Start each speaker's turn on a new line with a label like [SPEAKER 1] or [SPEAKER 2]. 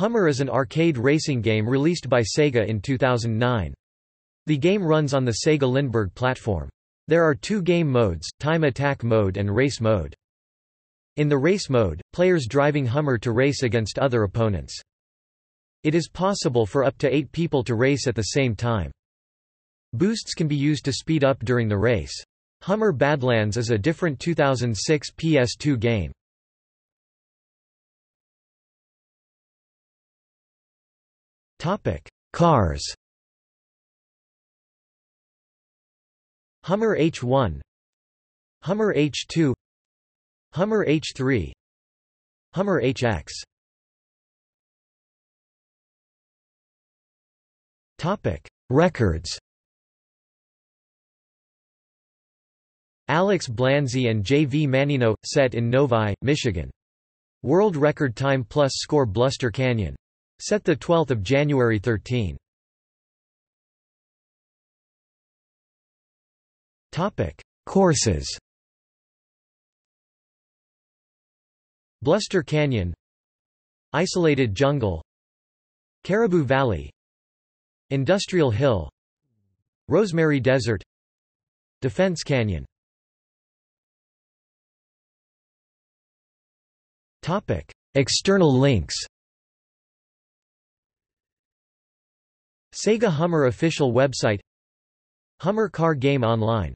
[SPEAKER 1] Hummer is an arcade racing game released by Sega in 2009. The game runs on the Sega Lindbergh platform. There are two game modes, Time Attack Mode and Race Mode. In the race mode, players driving Hummer to race against other opponents. It is possible for up to eight people to race at the same time. Boosts can be used to speed up during the race. Hummer Badlands is a different 2006 PS2 game. Cars Hummer H1 Hummer H2 Hummer H3 Hummer HX Topic Records Alex Blanzy and J. V. Manino, set in Novi, Michigan. World record time plus score Bluster Canyon. Set 12 January 13. Courses. Bluster Canyon. Isolated Jungle. Caribou Valley. Industrial Hill. Rosemary Desert. Defense Canyon. External links Sega Hummer official website. Hummer Car Game Online